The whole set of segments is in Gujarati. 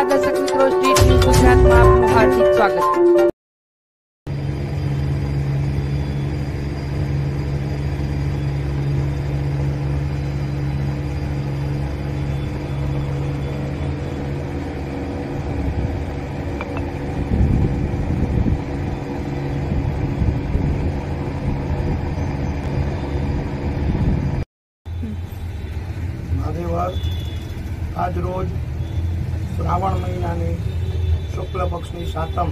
નમસ્કાર દર્શક મિત્રો સ્ટ્રીટ ન્યૂઝ ગુજરાતમાં આપનું હાર્દિક સ્વાગત મહાદેવર આજ રોજ શ્રાવણ મહિનાની શુક્લ પક્ષની સાતમ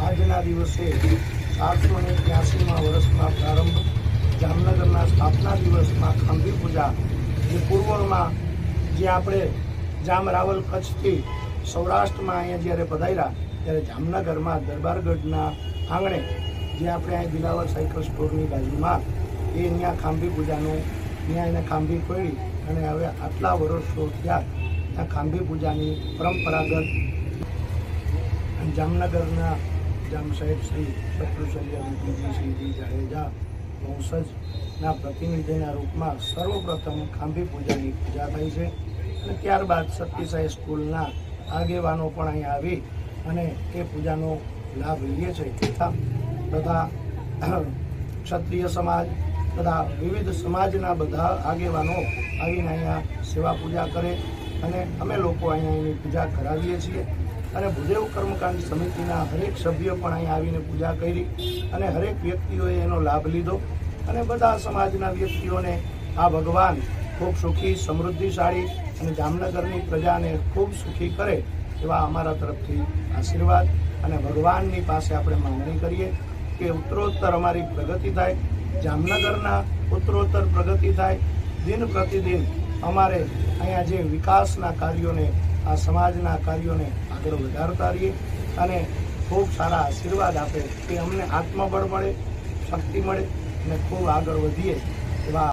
આજના દિવસે સાતસો ને ત્યાસીમાં વર્ષમાં પ્રારંભ જામનગરના સ્થાપના દિવસમાં ખાંભી પૂજા જે પૂર્વમાં જે આપણે જામ રાવલ કચ્છથી સૌરાષ્ટ્રમાં અહીંયા જ્યારે પધાર્યા, ત્યારે જામનગરમાં દરબારગઢના આંગણે જે આપણે અહીં બિલાવર સાયકલ સ્ટોરની બાજુમાં એ અહીંયા ખાંભી પૂજાનું ત્યાં એને ખાંભી ખોલી અને હવે આટલા વર્ષો થયા ત્યાં ખાંભી પૂજાની પરંપરાગત જામનગરના જામ સાહેબ શ્રી વિપિનસિંહજી જાડેજા વંશજના પ્રતિનિધિના રૂપમાં સર્વપ્રથમ ખાંભી પૂજાની પૂજા થઈ છે અને ત્યારબાદ સત્યસાઈ સ્કૂલના આગેવાનો પણ અહીંયા આવી અને એ પૂજાનો લાભ લઈએ છે. તથા તથા ક્ષત્રિય સમાજ તથા વિવિધ સમાજના બધા આગેવાનો આવીને અહીંયા સેવા પૂજા કરે અને અમે લોકો અહીંયા એની પૂજા કરાવીએ છીએ. અને ભૂદેવ કર્મકાંડ સમિતિના હરેક સભ્યો પણ અહીંયા આવીને પૂજા કરી અને હરેક વ્યક્તિઓએ એનો લાભ લીધો. અને બધા સમાજના વ્યક્તિઓને આ ભગવાન ખૂબ સુખી, સમૃદ્ધિશાળી અને જામનગરની પ્રજાને ખૂબ સુખી કરે એવા અમારા તરફથી આશીર્વાદ અને ભગવાનની પાસે આપણે માંગણી કરીએ કે ઉત્તરોત્તર અમારી પ્રગતિ થાય, જામનગરના ઉત્તરોત્તર પ્રગતિ થાય, દિન પ્રતિદિન અમારે અહીંયા જે વિકાસના કાર્યોને, આ સમાજના કાર્યોને આગળ વધારતા રહીએ અને ખૂબ સારા આશીર્વાદ આપે કે અમને આત્મબળ મળે, શક્તિ મળે અને ખૂબ આગળ વધીએ એવા